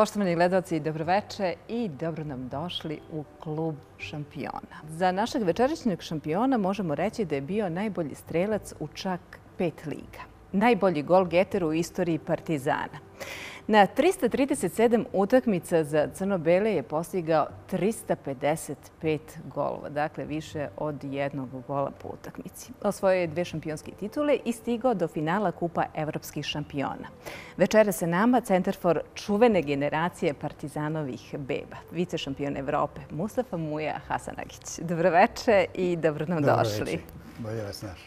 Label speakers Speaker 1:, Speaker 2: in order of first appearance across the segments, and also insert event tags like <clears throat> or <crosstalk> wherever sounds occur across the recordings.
Speaker 1: Poštovani gledalci, dobroveče i dobro nam došli u klub šampiona. Za našeg večerašnjeg šampiona možemo reći da je bio najbolji strelac u čak pet liga. Najbolji gol geter u istoriji Partizana. Na 337 utakmica za Crno-Bele je postigao 355 golova, dakle više od jednog gola po utakmici. Osvojio je dve šampionske titule i stigao do finala Kupa evropskih šampiona. Večera se nama centar for čuvene generacije Partizanovih beba, vice šampion Evrope, Mustafa Muja Hasanagić. Dobroveče i dobro nam došli.
Speaker 2: Dobroveče, bolje vas naš.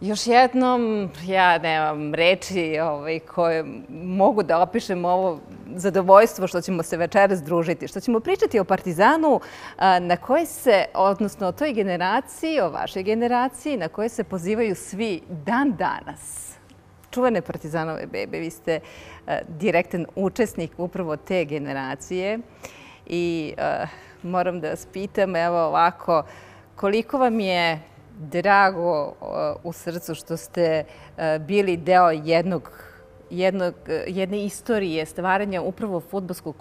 Speaker 1: Još jednom, ja nemam reči ovaj, koje mogu da opišem ovo zadovoljstvo što ćemo se večeras družiti, što ćemo pričati o Partizanu na koje se, odnosno o toj generaciji, o vašoj generaciji, na koje se pozivaju svi dan danas. Čuvene Partizanove bebe, vi ste direktan učesnik upravo te generacije i moram da vas pitam, evo ovako, koliko vam je drago u srcu što ste e, bili deo jednog jedne istorije stvaranja upravo futbolskog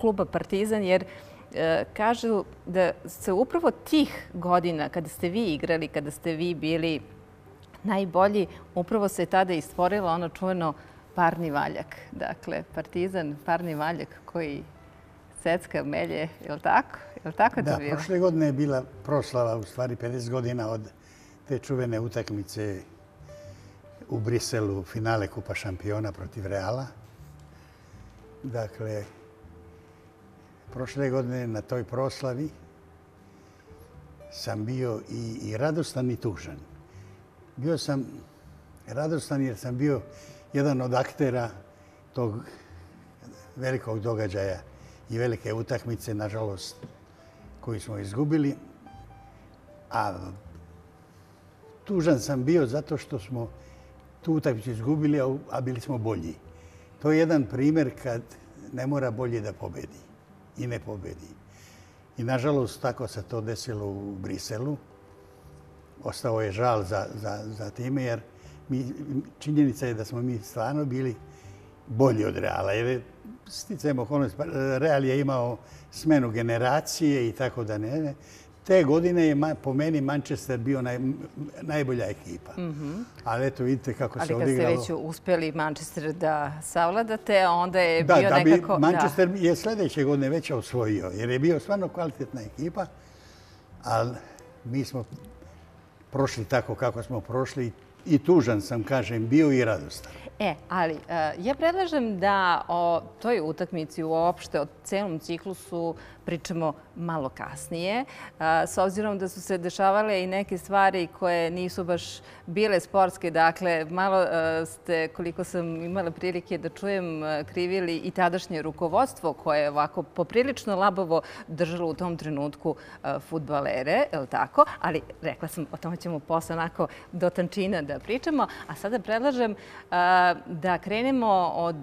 Speaker 1: kluba Partizan, jer e, kažu da se upravo tih godina, kada ste vi igrali, kada ste vi bili najbolji, upravo se tada istvorila ono čuveno parni valjak. Dakle, Partizan, parni valjak koji secka melje, je li tako? Je tako
Speaker 2: to bilo? Da, prošle godine je bila proslava, u stvari 50 godina od te čuvene utakmice u Briselu, finale Kupa šampiona protiv Reala. Dakle, prošle godine na toj proslavi sam bio i, i radostan i tužan. Bio sam radostan jer sam bio jedan od aktera tog velikog događaja i velike utakmice, nažalost, koju smo izgubili. A tužan sam bio zato što smo tu utakmicu izgubili, a bili smo bolji. To je jedan primjer kad ne mora bolji da pobedi i ne pobedi. I nažalost, tako se to desilo u Briselu. Ostao je žal za, za, za time, jer mi, činjenica je da smo mi stvarno bili bolji od Reala. Jer sticajem okolnosti, pa, Real je imao smenu generacije i tako da ne. Te godine je po meni Manchester bio naj, najbolja ekipa. Mm -hmm. Ali eto, vidite kako
Speaker 1: Ali
Speaker 2: se odigralo.
Speaker 1: Ali kad ste već uspjeli Manchester da savladate, onda je da, bio
Speaker 2: da
Speaker 1: nekako...
Speaker 2: Bi Manchester da. je sljedeće godine već osvojio, jer je bio stvarno kvalitetna ekipa. Ali mi smo prošli tako kako smo prošli i tužan sam, kažem, bio i radostan.
Speaker 1: E, ali eh, ja predlažem da o toj utakmici uopšte, o celom ciklusu pričamo malo kasnije. S obzirom da su se dešavale i neke stvari koje nisu baš bile sportske, dakle, malo ste, koliko sam imala prilike da čujem, krivili i tadašnje rukovodstvo koje je ovako poprilično labavo držalo u tom trenutku futbalere, je li tako? Ali rekla sam, o tome ćemo posle onako do tančina da pričamo. A sada predlažem da krenemo od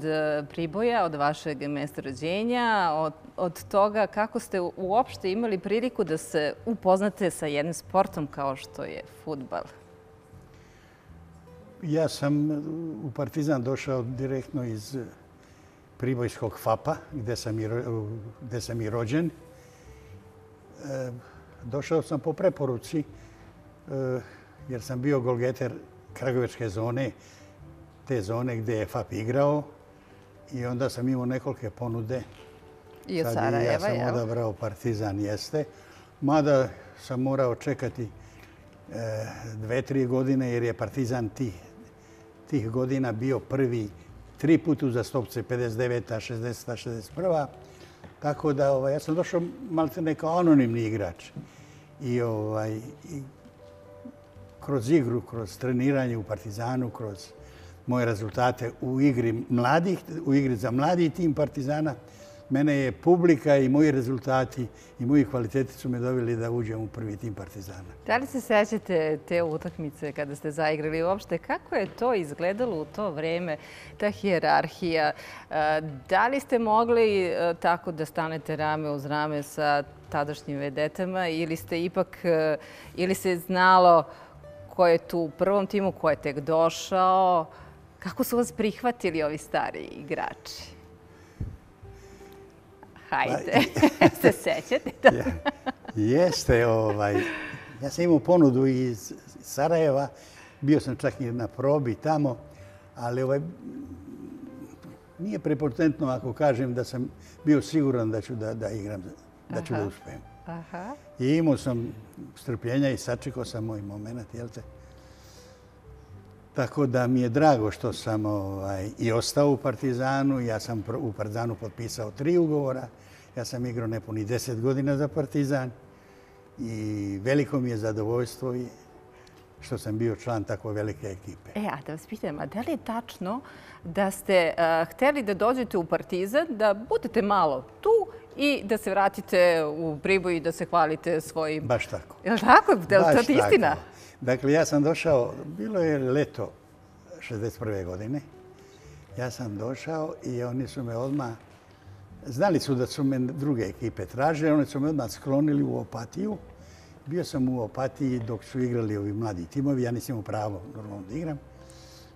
Speaker 1: Priboja, od vašeg mesta rođenja, od toga kako kako ste uopšte imali priliku da se upoznate sa jednim sportom kao što je futbal?
Speaker 2: Ja sam e, u Partizan došao direktno iz e, Pribojskog FAPA, gde sam i, e, gde sam i rođen. E, došao sam po preporuci, e, jer sam bio golgeter Kragovičke zone, te zone gde je FAP igrao. I onda sam imao nekolike ponude
Speaker 1: I od Sarajeva,
Speaker 2: Ja sam odabrao Partizan, jeste. Mada sam morao čekati e, dve, tri godine, jer je Partizan tih, tih godina bio prvi tri puta za stopce, 59. 60. 61. Tako da ovaj, ja sam došao malo ne kao anonimni igrač. I, ovaj, I kroz igru, kroz treniranje u Partizanu, kroz moje rezultate u igri mladih, u igri za mladi tim Partizana, mene je publika i moji rezultati i moji kvaliteti su me doveli da uđem u prvi tim Partizana.
Speaker 1: Da li se sećate te utakmice kada ste zaigrali uopšte? Kako je to izgledalo u to vreme, ta hijerarhija? E, da li ste mogli e, tako da stanete rame uz rame sa tadašnjim vedetama ili ste ipak, e, ili se znalo ko je tu u prvom timu, ko je tek došao? Kako su vas prihvatili ovi stari igrači? Hajde, <laughs> se sećate?
Speaker 2: Ja, jeste, ovaj, ja sam imao ponudu iz Sarajeva, bio sam čak i na probi tamo, ali ovaj, nije prepotentno ako kažem da sam bio siguran da ću da, da igram, da ću Aha. da uspijem. Aha. I imao sam strpljenja i sačekao sam moj moment, jel te? Tako da mi je drago što sam ovaj, i ostao u Partizanu. Ja sam u Partizanu potpisao tri ugovora. Ja sam igrao nepuni deset godina za Partizan. I veliko mi je zadovoljstvo i što sam bio član tako velike ekipe.
Speaker 1: E, a da vas pitam, a da li je tačno da ste uh, hteli da dođete u Partizan, da budete malo tu i da se vratite u Priboj i da se hvalite svojim...
Speaker 2: Baš tako.
Speaker 1: Je li tako? Je li to istina?
Speaker 2: Dakle, ja sam došao, bilo je leto 61. godine, ja sam došao i oni su me odmah, znali su da su me druge ekipe tražile, oni su me odmah sklonili u opatiju. Bio sam u opatiji dok su igrali ovi mladi timovi, ja nisam u pravo normalno da igram.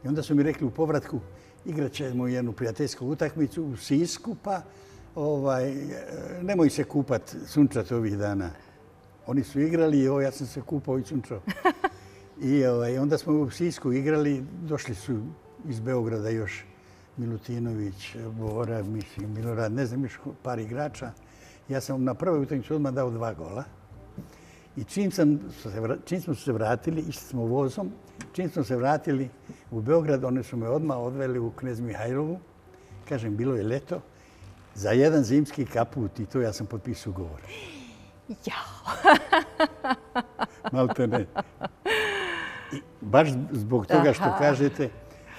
Speaker 2: I onda su mi rekli u povratku, igrat ćemo jednu prijateljsku utakmicu u Sisku, pa ovaj, nemoj se kupat sunčat ovih dana. Oni su igrali i ja sam se kupao i sunčao. <laughs> I ovaj, onda smo u Sisku igrali, došli su iz Beograda još Milutinović, Bora, mislim, Milorad, ne znam još par igrača. Ja sam na prvoj utakmici odmah dao dva gola. I čim, sam se, čim smo se vratili, išli smo vozom, čim smo se vratili u Beograd, oni su me odmah odveli u Knez Mihajlovu. Kažem, bilo je leto. Za jedan zimski kaput i to ja sam potpisao ugovor. <gasps>
Speaker 1: Jao!
Speaker 2: Malte ne. Baš zbog toga što kažete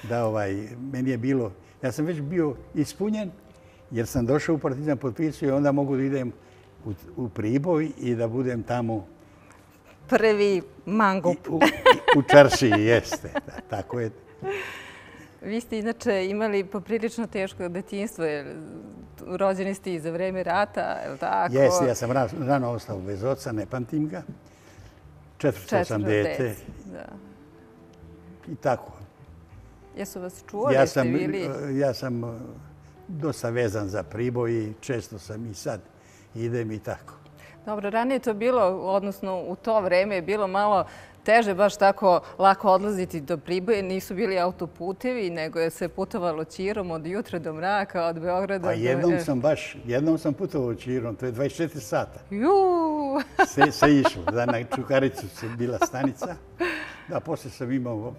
Speaker 2: da ovaj, meni je bilo... Ja sam već bio ispunjen jer sam došao u Partizan, potpisao i onda mogu da idem u, u Priboj i da budem tamo...
Speaker 1: Prvi mangup.
Speaker 2: U, u čaršiji, jeste. Da, tako je.
Speaker 1: Vi ste inače imali poprilično teško detinstvo, jer rođeni ste i za vreme rata, je li tako?
Speaker 2: Jeste, ja sam rano ostao bez oca, ne pamtim ga. Četvrto sam dete. Da. I tako.
Speaker 1: Jesu vas čuvali, ja sam, bili?
Speaker 2: Ja sam uh, dosta vezan za priboj i često sam i sad idem i tako.
Speaker 1: Dobro, ranije to bilo, odnosno u to vreme je bilo malo teže baš tako lako odlaziti do Priboje. Nisu bili autoputevi, nego je se putovalo čirom od jutra do mraka, od Beograda.
Speaker 2: Pa jednom sam baš, jednom sam putovao čirom, to je 24 sata.
Speaker 1: Juuu!
Speaker 2: Se, se išlo, da na Čukaricu se bila stanica. Da, posle sam imao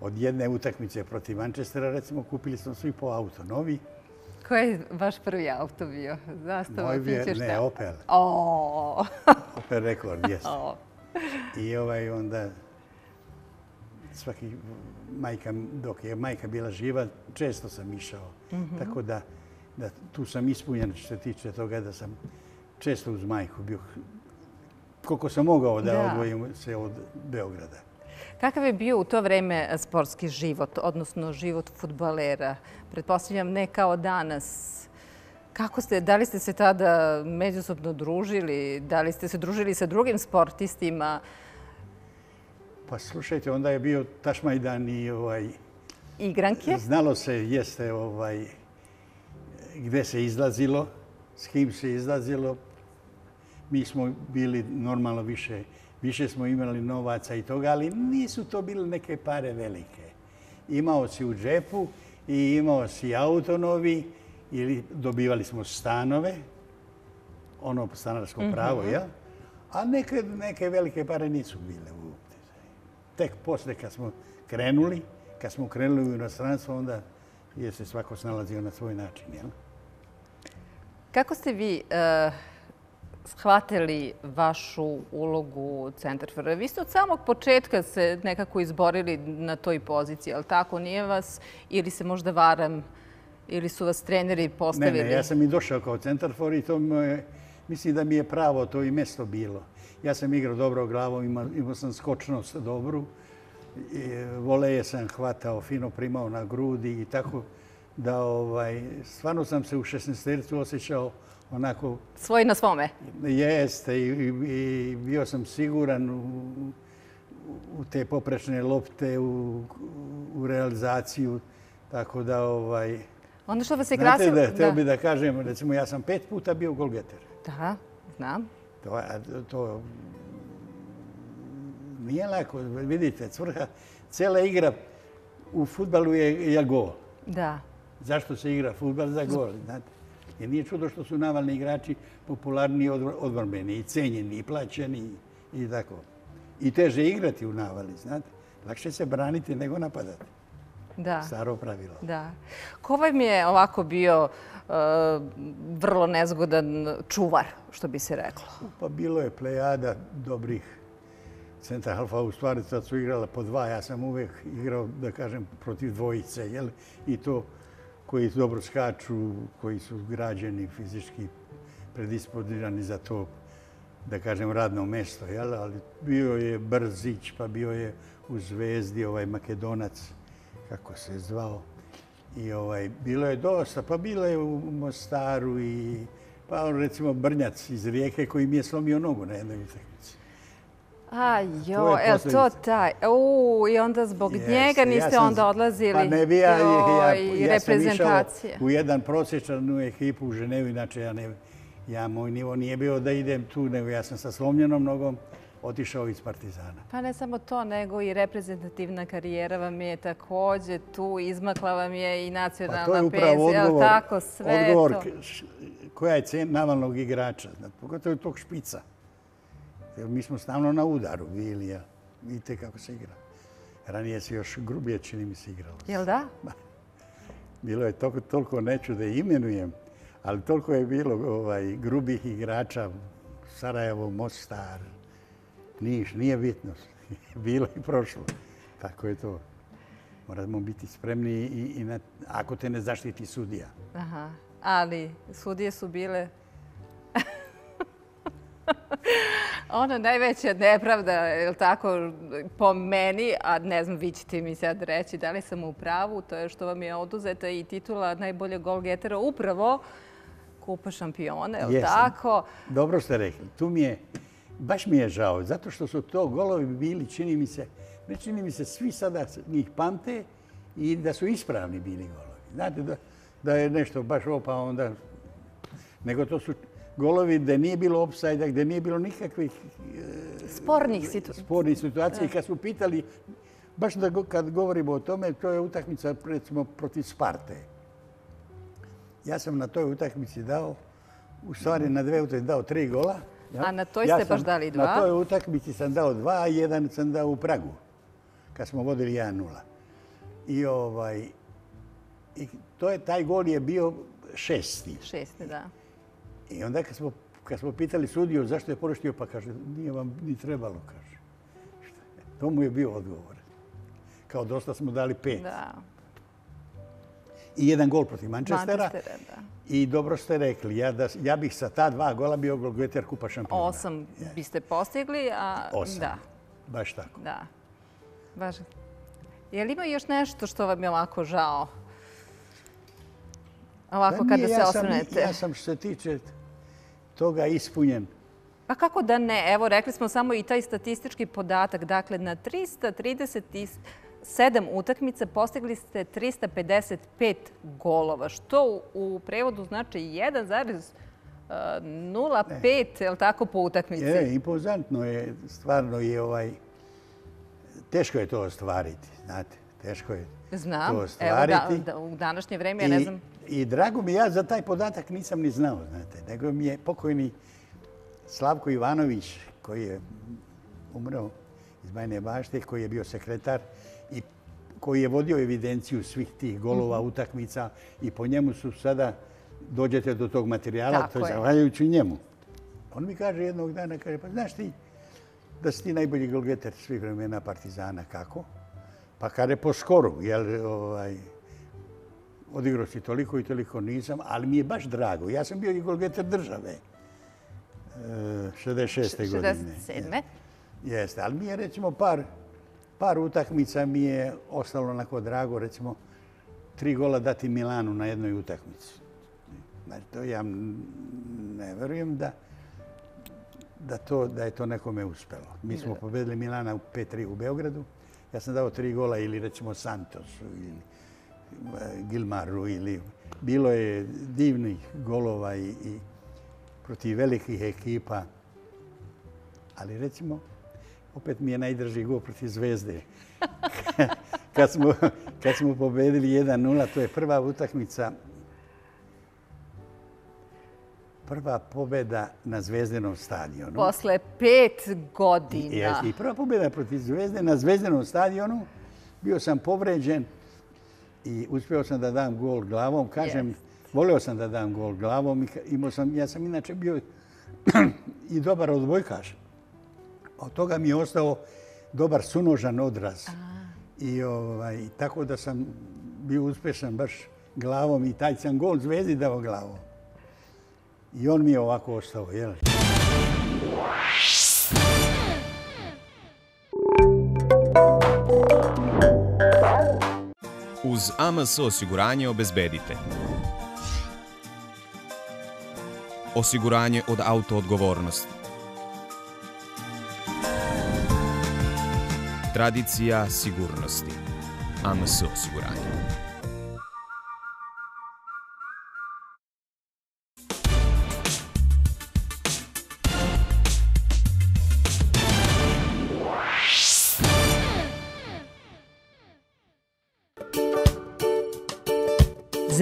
Speaker 2: od jedne utakmice protiv Manchestera, recimo, kupili smo svi po auto, novi.
Speaker 1: Koji je vaš prvi auto bio? Zastava,
Speaker 2: Moj bio, ne, Opel.
Speaker 1: Oh. <laughs>
Speaker 2: Opel Rekord, jes. Oh. I ovaj onda svaki majka, dok je majka bila živa, često sam išao. Mm -hmm. Tako da, da tu sam ispunjen što se tiče toga da sam često uz majku bio koliko sam mogao da, da. odvojim se od Beograda.
Speaker 1: Kakav je bio u to vreme sportski život, odnosno život futbalera? Pretpostavljam ne kao danas, Kako ste, da li ste se tada međusobno družili? Da li ste se družili sa drugim sportistima?
Speaker 2: Pa slušajte, onda je bio Tašmajdan i ovaj...
Speaker 1: Igranke?
Speaker 2: Znalo se, jeste, ovaj, gde se izlazilo, s kim se izlazilo. Mi smo bili normalno više, više smo imali novaca i toga, ali nisu to bile neke pare velike. Imao si u džepu i imao si auto novi, ili dobivali smo stanove, ono stanarsko mhm. pravo, ja? A neke, neke velike pare nisu bile u Tek posle kad smo krenuli, kad smo krenuli u inostranstvo, onda je se svako snalazio na svoj način, jel?
Speaker 1: Kako ste vi uh, shvatili vašu ulogu centarfora? Vi ste od samog početka se nekako izborili na toj poziciji, ali tako nije vas ili se možda varam ili su vas treneri postavili?
Speaker 2: Ne, ne, ja sam i došao kao centarfor i to je, mislim da mi je pravo to i mesto bilo. Ja sam igrao dobro glavom, imao, imao sam skočnost dobru, i voleje sam hvatao, fino primao na grudi i tako da ovaj, stvarno sam se u 16 osjećao onako...
Speaker 1: Svoj na svome?
Speaker 2: Jeste i, i, bio sam siguran u, u te poprečne lopte, u, u realizaciju, tako da ovaj,
Speaker 1: Onda što vas je
Speaker 2: Znate
Speaker 1: krasilo...
Speaker 2: da, htio bi da kažem, recimo ja sam pet puta bio golgeter.
Speaker 1: Da, znam.
Speaker 2: To, to nije lako, vidite, svrha, cela igra u futbalu je, je gol.
Speaker 1: Da.
Speaker 2: Zašto se igra futbal za gol, znate? I nije čudo što su navalni igrači popularni od odvorbeni, i cenjeni, i plaćeni, i tako. I teže igrati u navali, znate? Lakše se braniti nego napadati.
Speaker 1: Da.
Speaker 2: Staro pravilo.
Speaker 1: Da. Ko vam je ovako bio uh, vrlo nezgodan čuvar, što bi se reklo?
Speaker 2: Pa bilo je plejada dobrih centra halfa. U stvari sad su igrala po dva. Ja sam uvijek igrao, da kažem, protiv dvojice. Jel? I to koji dobro skaču, koji su građeni fizički predispodirani za to, da kažem, radno mesto. Jel? Ali bio je Brzić, pa bio je u Zvezdi ovaj Makedonac, kako se zvao. I ovaj, bilo je dosta, pa bilo je u Mostaru i pa on, recimo Brnjac iz Rijeke koji mi je slomio nogu na jednoj utakmici.
Speaker 1: A jo,
Speaker 2: je
Speaker 1: li to taj? U, i onda zbog njega niste onda odlazili
Speaker 2: Pa ne bi ja, ja, sam išao u jedan prosječan ekipu u Ženevu, inače ja ne, ja, moj nivo nije bio da idem tu, nego ja sam sa slomljenom nogom otišao iz Partizana.
Speaker 1: Pa ne samo to, nego i reprezentativna karijera vam je također tu, izmakla vam je i
Speaker 2: Pa to je
Speaker 1: nacionalna
Speaker 2: upravo
Speaker 1: penzija,
Speaker 2: odgovor,
Speaker 1: tako, sve
Speaker 2: odgovor
Speaker 1: to.
Speaker 2: koja je cena navalnog igrača, pogotovo tog špica. Jer mi smo stalno na udaru bili, ja. vidite kako se igra. Ranije se još grubije čini mi se igralo.
Speaker 1: Jel da?
Speaker 2: Bilo je toliko, toliko neću da imenujem, ali toliko je bilo ovaj, grubih igrača, Sarajevo, Mostar, Niš, nije bitno. <laughs> bilo i prošlo. Tako je to. Moramo biti spremni i, i na, ako te ne zaštiti sudija.
Speaker 1: Aha. Ali sudije su bile... <laughs> <laughs> Ono najveća nepravda, je li tako, po meni, a ne znam, vi ćete mi sad reći da li sam u pravu, to je što vam je oduzeta i titula najboljeg golgetera upravo Kupa šampiona, je li
Speaker 2: Jesam.
Speaker 1: tako?
Speaker 2: Dobro ste rekli. Tu mi je, baš mi je žao, zato što su to golovi bili, čini mi se, ne čini mi se, svi sada njih pamte i da su ispravni bili golovi. Znate, da, da je nešto baš opa onda, nego to su golovi gde nije bilo opsajda, gde nije bilo nikakvih
Speaker 1: Spornih situacija.
Speaker 2: spornih situacija. I kad su pitali, baš da go- kad govorimo o tome, to je utakmica recimo protiv Sparte. Ja sam na toj utakmici dao, u stvari na dve utakmice dao tri gola. ja.
Speaker 1: A na toj
Speaker 2: Ja
Speaker 1: ste
Speaker 2: sam-
Speaker 1: baš dali dva?
Speaker 2: Na toj utakmici sam dao dva, a jedan sam dao u Pragu, kad smo vodili 1-0. I, ovaj, i to je, taj gol je bio šesti.
Speaker 1: Šesti, da.
Speaker 2: I onda kad smo, kad smo pitali sudiju zašto je poništio, pa kaže, nije vam ni trebalo, kaže. Šta? To mu je bio odgovor. Kao dosta smo dali pet.
Speaker 1: Da.
Speaker 2: I jedan gol protiv Manchestera.
Speaker 1: Manchestera, da.
Speaker 2: I dobro ste rekli, ja, da, ja bih sa ta dva gola bio golgeter Kupa šampiona.
Speaker 1: Osam biste postigli, a
Speaker 2: Osam.
Speaker 1: da,
Speaker 2: Baš tako.
Speaker 1: da. Baš. Je li ima još nešto što vam je ovako žao? Ovako
Speaker 2: Pa
Speaker 1: kada
Speaker 2: nije,
Speaker 1: se
Speaker 2: ja sam,
Speaker 1: osvrnete.
Speaker 2: Ja sam što se tiče toga ispunjen.
Speaker 1: Pa kako da ne? Evo, rekli smo samo i taj statistički podatak. Dakle, na 337 utakmica postigli ste 355 golova, što u prevodu znači 1,05, je li tako, po utakmici?
Speaker 2: Je, impozantno je, stvarno je ovaj, teško je to ostvariti, znate, teško je
Speaker 1: Znam.
Speaker 2: to
Speaker 1: Evo,
Speaker 2: ostvariti.
Speaker 1: da, da, u današnje vrijeme, ja ne znam.
Speaker 2: I drago mi, ja za taj podatak nisam ni znao, znate, nego mi je pokojni Slavko Ivanović, koji je umreo iz Bajne bašte, koji je bio sekretar i koji je vodio evidenciju svih tih golova,
Speaker 1: Mhm.
Speaker 2: utakmica i po njemu su sada, dođete do tog materijala,
Speaker 1: Tako
Speaker 2: to je zahvaljujući njemu. On mi kaže jednog dana, kaže, pa znaš ti da si ti najbolji golgeter svih vremena Partizana, kako? Pa kaže po skoru, jel, ovaj, odigrao si toliko i toliko nisam, ali mi je baš drago. Ja sam bio i golgeter države. E, 66. godine.
Speaker 1: 67.
Speaker 2: Jeste, ali mi je recimo par, par utakmica mi je ostalo onako drago, recimo tri gola dati Milanu na jednoj utakmici. Znači, to ja ne verujem da, da, to, da je to nekome uspelo. Mi smo pobedili Milana u 5-3 u Beogradu. Ja sam dao tri gola ili recimo Santosu ili Gilmaru ili bilo je divnih golova i, i protiv velikih ekipa. Ali recimo, opet mi je najdrži gol protiv Zvezde. <laughs> kad, smo, kad smo pobedili 1-0, to je prva utakmica prva pobjeda na Zvezdenom stadionu.
Speaker 1: Posle pet godina.
Speaker 2: I, i prva pobjeda protiv Zvezde na Zvezdenom stadionu. Bio sam povređen i uspio sam da dam gol glavom. Kažem, volio sam da dam gol glavom. Imao sam, ja sam inače bio <clears throat> i dobar odbojkaš. Od toga mi je ostao dobar sunožan odraz. I ovaj, tako da sam bio uspešan baš glavom i taj sam gol zvezdi dao glavom. I on mi je ovako ostao, jel?
Speaker 3: Uz AMS osiguranje obezbedite. Osiguranje od autoodgovornosti. Tradicija sigurnosti. AMS osiguranje.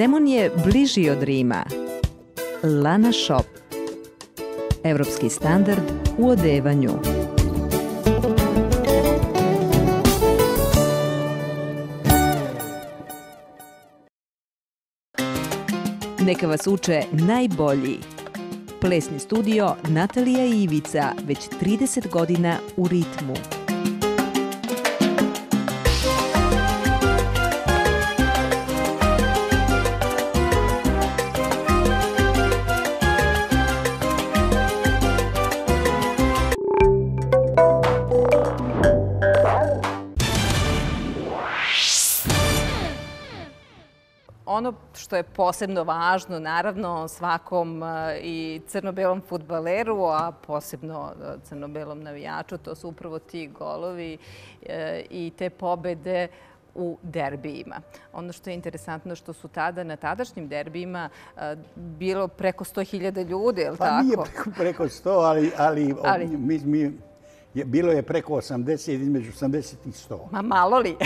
Speaker 4: Zemun je bliži od Rima. Lana Shop. Evropski standard u odevanju. Neka vas uče najbolji. Plesni studio Natalija i Ivica već 30 godina u ritmu.
Speaker 1: Što je posebno važno, naravno, svakom e, i crno-belom futbaleru, a posebno e, crno-belom navijaču, to su upravo ti golovi e, i te pobede u derbijima. Ono što je interesantno što su tada na tadašnjim derbijima bilo preko 100.000 ljudi, je li tako?
Speaker 2: Pa nije preko 100, ali bilo je preko 80, između 80 i 100.
Speaker 1: Ma malo li?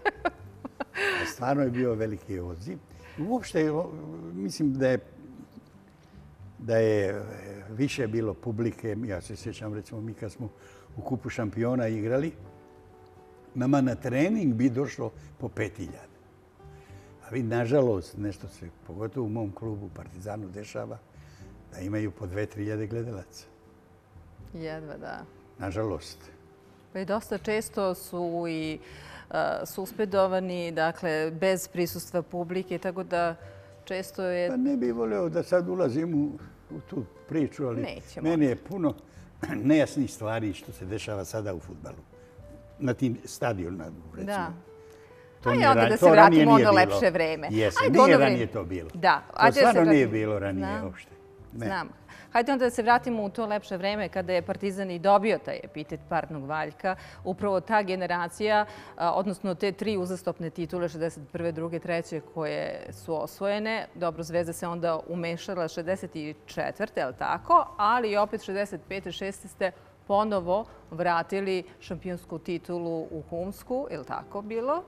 Speaker 1: <laughs>
Speaker 2: stvarno je bio veliki odziv. Uopšte, mislim da je da je e, više bilo publike. Ja se sjećam, recimo, mi kad smo u kupu šampiona igrali, nama na trening bi došlo po 5000. A vi, nažalost, nešto se, pogotovo u mom klubu Partizanu, dešava da imaju po 2-3 gledalaca.
Speaker 1: Jedva, da.
Speaker 2: Nažalost.
Speaker 1: Pa i dosta često su i suspedovani, dakle, bez prisustva publike, tako da često je...
Speaker 2: Pa ne bih volio da sad ulazim u tu priču, ali meni je puno <clears throat> nejasnih stvari što se dešava sada u futbalu. Na tim stadionima, recimo. Da.
Speaker 1: Ajde onda da se vratimo ono lepše vreme.
Speaker 2: Jesi, nije ranije to bilo.
Speaker 1: Da.
Speaker 2: To stvarno nije bilo ranije uopšte.
Speaker 1: Znam. Hajde onda da se vratimo u to lepše vreme kada je Partizan i dobio taj epitet partnog valjka. Upravo ta generacija, odnosno te tri uzastopne titule, 61. 2. 3. koje su osvojene, dobro, Zvezda se onda umešala 64. ali tako, ali opet 65. 6. ste ponovo vratili šampionsku titulu u Humsku, je li tako bilo?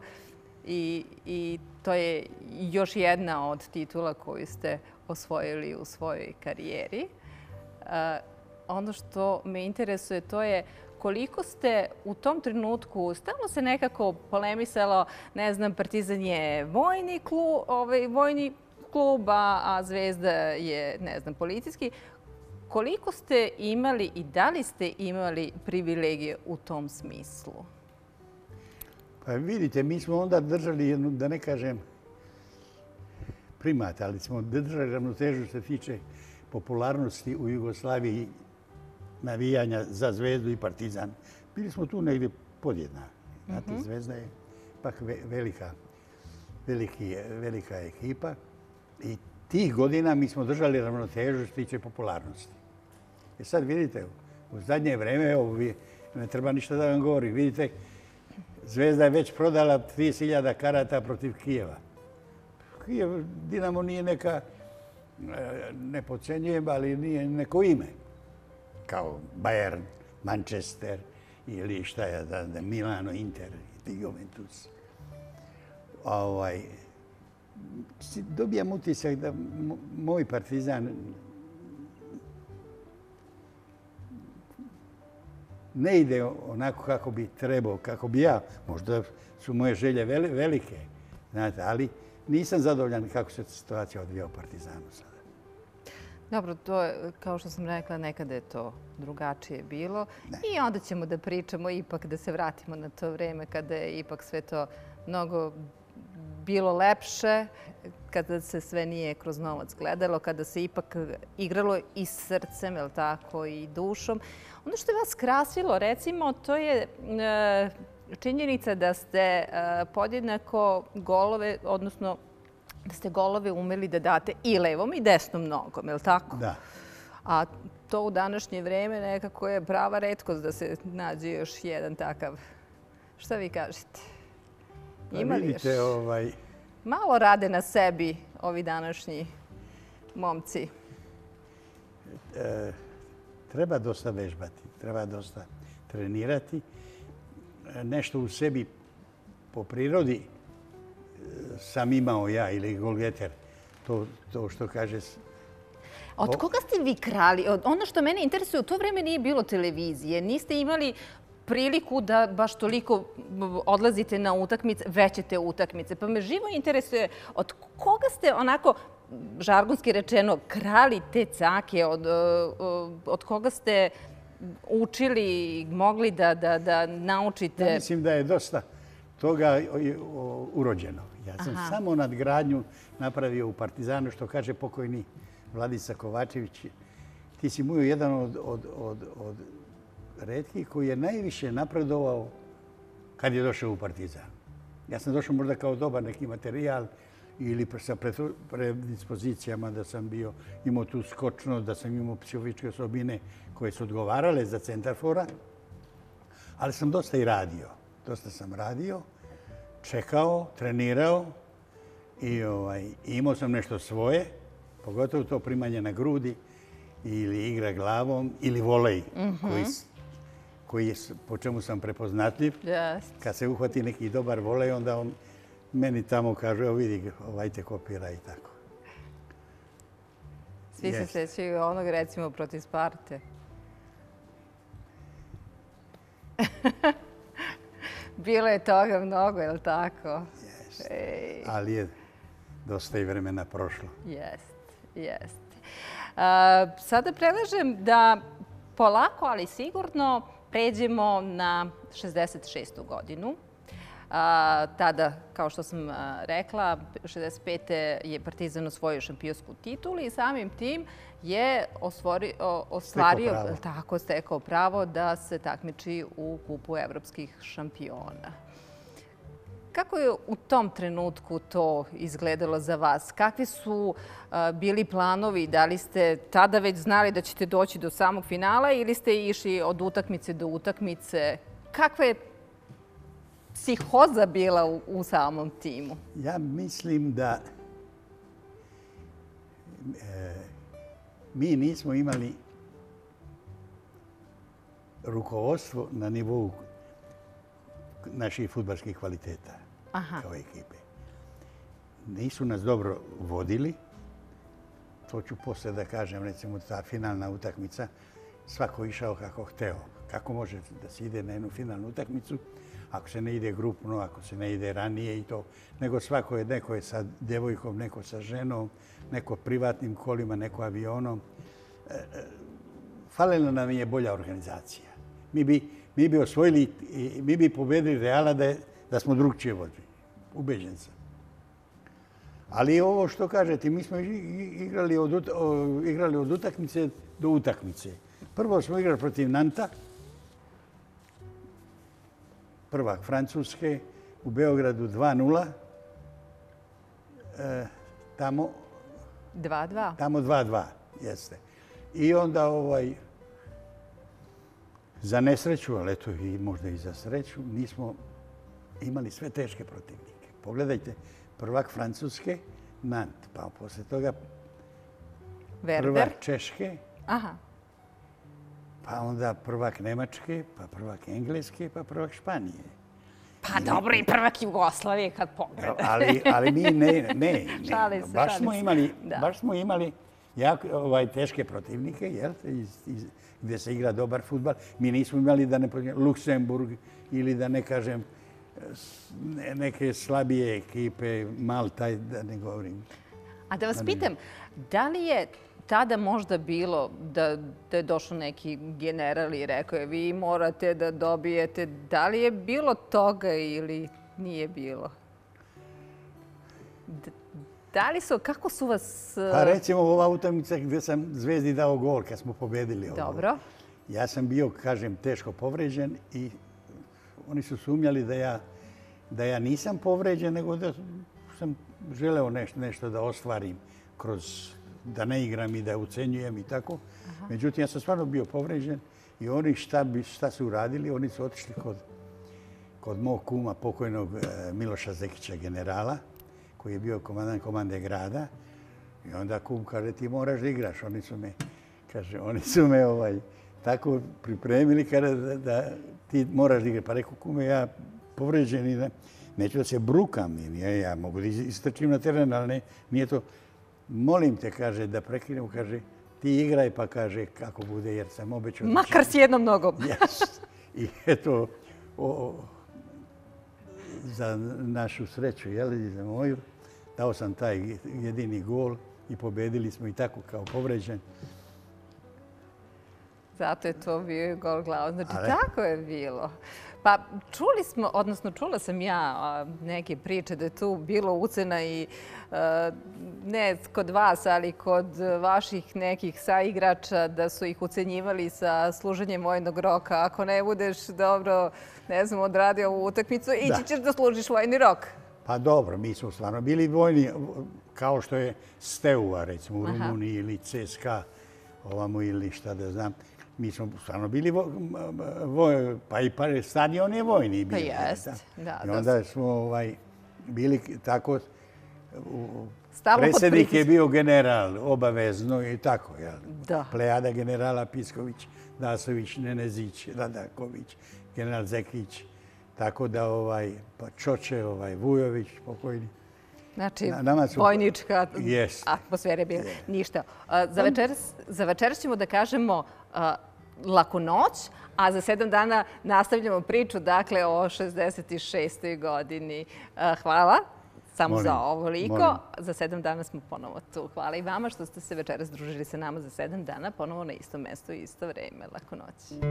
Speaker 1: I to je još jedna od titula koju ste osvojili u svojoj karijeri. Eh, ono što me interesuje to je koliko ste u tom trenutku, stalno se nekako polemisalo, ne znam, Partizan je vojni klub, ovaj, vojni klub, a Zvezda je, ne znam, policijski. Koliko ste imali i da li ste imali privilegije u tom smislu?
Speaker 2: Pa vidite, mi smo onda držali jednu, da ne kažem primat, ali smo držali ravnotežu što se tiče popularnosti u Jugoslaviji navijanja za Zvezdu i Partizan. Bili smo tu negdje podjedna. Znate, mhm. Zvezda je pak velika, veliki, velika ekipa. I tih godina mi smo držali ravnotežu što tiče popularnosti. I e sad vidite, u zadnje vreme, evo, vi, ne treba ništa da vam govori, vidite, Zvezda je već prodala 30.000 karata protiv Kijeva. Kijev, Dinamo nije neka, ne pocenjujem, ali nije neko ime. Kao Bayern, Manchester ili šta je da, da Milano, Inter i Juventus. Ovaj, dobijam utisak da moj partizan ne ide onako kako bi trebao, kako bi ja. Možda su moje želje velike, znate, ali nisam zadovoljan kako se situacija odvija u Partizanu sad.
Speaker 1: Dobro, to je, kao što sam rekla, nekada je to drugačije bilo. I onda ćemo da pričamo ipak, da se vratimo na to vreme kada je ipak sve to mnogo bilo lepše, kada se sve nije kroz novac gledalo, kada se ipak igralo i srcem, je tako, i dušom. Ono što je vas krasilo, recimo, to je e, činjenica da ste e, podjednako golove, odnosno da ste golove umeli da date i levom i desnom nogom, je li tako?
Speaker 2: Da.
Speaker 1: A to u današnje vreme nekako je prava redkost da se nađe još jedan takav. Šta vi kažete?
Speaker 2: Pa Ima li još? Ovaj...
Speaker 1: Malo rade na sebi ovi današnji momci.
Speaker 2: E, treba dosta vežbati, treba dosta trenirati. Nešto u sebi po prirodi e, sam imao ja ili golgeter. To, to što kaže...
Speaker 1: Od koga ste vi krali? Ono što mene interesuje, u to vreme nije bilo televizije. Niste imali priliku da baš toliko odlazite na utakmice, većete utakmice. Pa me živo interesuje od koga ste onako žargonski rečeno, krali te cake, od, od koga ste učili, mogli da, da, da naučite?
Speaker 2: Ja mislim da je dosta toga urođeno. Ja sam Aha. samo nadgradnju napravio u Partizanu, što kaže pokojni Vladica Kovačević. Ti si mu jedan od, od, od, od redkih koji je najviše napredovao kad je došao u Partizan. Ja sam došao možda kao dobar neki materijal ili sa predispozicijama da sam bio imao tu skočnost, da sam imao psihovičke osobine koje su odgovarale za centarfora. Ali sam dosta i radio. Dosta sam radio, čekao, trenirao i ovaj, imao sam nešto svoje, pogotovo to primanje na grudi ili igra glavom ili volej koji koji je, po čemu sam prepoznatljiv. Kad se uhvati neki dobar volej, onda on meni tamo kaže, evo vidi, ovaj te kopira i tako.
Speaker 1: Svi se sećaju onog, recimo, protiv Sparte. <laughs> Bilo je toga mnogo, je li tako?
Speaker 2: Jeste. Ali je dosta i vremena prošlo.
Speaker 1: Jeste, jeste. Sada prelažem da polako, ali sigurno, pređemo na 66. godinu. Tada, kao što sam rekla, 65. je Partizan osvojio šampionsku titulu i samim tim je ostvario, tako stekao pravo da se takmiči u kupu evropskih šampiona. Kako je u tom trenutku to izgledalo za vas? Kakvi su bili planovi? Da li ste tada već znali da ćete doći do samog finala ili ste išli od utakmice do utakmice? Kakva je psihoza bila u samom timu?
Speaker 2: Ja mislim da e, mi nismo imali rukovodstvo na nivou naših futbalskih kvaliteta kao ekipe. Nisu nas dobro vodili. To ću posle da kažem, recimo, ta finalna utakmica. Svako išao kako hteo. Kako može da se ide na jednu finalnu utakmicu ako se ne ide grupno, ako se ne ide ranije i to. Nego svako je, neko je sa devojkom, neko sa ženom, neko privatnim kolima, neko avionom. E, e, falila nam je bolja organizacija. Mi bi, mi bi osvojili, mi bi pobedili Reala da, da smo drugčije vodili ubeđen sam. Ali ovo što kažete, mi smo igrali od, igrali od utakmice do utakmice. Prvo smo igrali protiv Nanta, prvak Francuske, u Beogradu 2-0. E, tamo...
Speaker 1: 2-2.
Speaker 2: Tamo 2-2, jeste. I onda ovaj, za nesreću, ali eto i možda i za sreću, nismo imali sve teške protivnike. Pogledajte, prvak Francuske, Nant, pa posle toga
Speaker 1: Werder.
Speaker 2: prvak Češke,
Speaker 1: Aha.
Speaker 2: Pa onda prvak Nemačke, pa prvak Engleske, pa prvak Španije.
Speaker 1: Pa dobro, i prvak Jugoslavije kad pogledam.
Speaker 2: Ali, ali mi ne, ne, ne. <laughs> Baš smo imali, baš smo imali jako, ovaj, teške protivnike, jel? Iz, iz, gdje se igra dobar futbal. Mi nismo imali da ne pođe- Luksemburg ili da ne kažem neke slabije ekipe, Malta, da ne govorim.
Speaker 1: A da vas pitam, da li je tada možda bilo da, da je došao neki general i rekao je vi morate da dobijete, da li je bilo toga ili nije bilo? Da li su, kako su vas... uh,
Speaker 2: Pa recimo ova utakmica gdje sam Zvezdi dao gol kad smo pobedili ovo.
Speaker 1: Dobro.
Speaker 2: Ja sam bio, kažem, teško povređen i oni su sumnjali da ja, da ja nisam povređen, nego da sam želeo nešto, nešto da ostvarim kroz da ne igram i da ucenjujem i tako. Međutim, ja sam stvarno bio povređen i oni šta, bi, šta su uradili, oni su otišli kod, kod mog kuma, pokojnog e, Miloša Zekića, generala, koji je bio komandant komande grada. I onda kum kaže, ti moraš da igraš. Oni su me, kaže, oni su me ovaj, tako pripremili kada da, da ti moraš da igraš. Pa rekao, kume, ja povređen i da, neću da se brukam. Ja, ja mogu da istrčim na teren, ali ne, nije to. Molim te, kaže, da prekinem, kaže, ti igraj, pa kaže, kako bude, jer sam obećao.
Speaker 1: Makar s jednom nogom. <laughs>
Speaker 2: I eto, o, za našu sreću, jel, za moju, dao sam taj jedini gol i pobedili smo i tako kao povređen.
Speaker 1: Zato je to bio gol glava. Znači,
Speaker 2: Ale-
Speaker 1: tako je bilo. Pa čuli smo, odnosno čula sam ja neke priče da je tu bilo ucena i ne kod vas, ali kod vaših nekih saigrača da su ih ucenjivali sa služenjem vojnog roka. Ako ne budeš dobro, ne znam, odradio ovu utakmicu, ići ćeš da služiš vojni rok.
Speaker 2: Pa dobro, mi smo stvarno bili vojni, kao što je Steaua, recimo, u. Rumuniji ili CSKA, ovamo ili šta da znam. Mi smo stvarno bili, vo, vo, pa i pa stadion je vojni bio.
Speaker 1: jest,
Speaker 2: da.
Speaker 1: da,
Speaker 2: I
Speaker 1: da
Speaker 2: onda smo ovaj, bili tako, u,
Speaker 1: Stalno
Speaker 2: predsjednik je bio general, obavezno i tako. Jel?
Speaker 1: Da.
Speaker 2: Plejada generala Pisković, Dasović, Nenezić, Radaković, general Zekić. Tako da, ovaj, pa Čoče, ovaj, Vujović, pokojni.
Speaker 1: Znači,
Speaker 2: Na- su-
Speaker 1: vojnička
Speaker 2: Jest.
Speaker 1: atmosfera je bila. Ništa. A, Za večeras, za večeras ćemo da kažemo laku noć, a za sedam dana nastavljamo priču dakle, o 66. godini. Hvala. Samo
Speaker 2: Molim,
Speaker 1: za ovo liko.
Speaker 2: molim.
Speaker 1: Za sedam dana smo ponovo tu. Hvala i vama što ste se večeras družili sa nama za sedam dana, ponovo na istom mestu i isto vreme. Laku noć.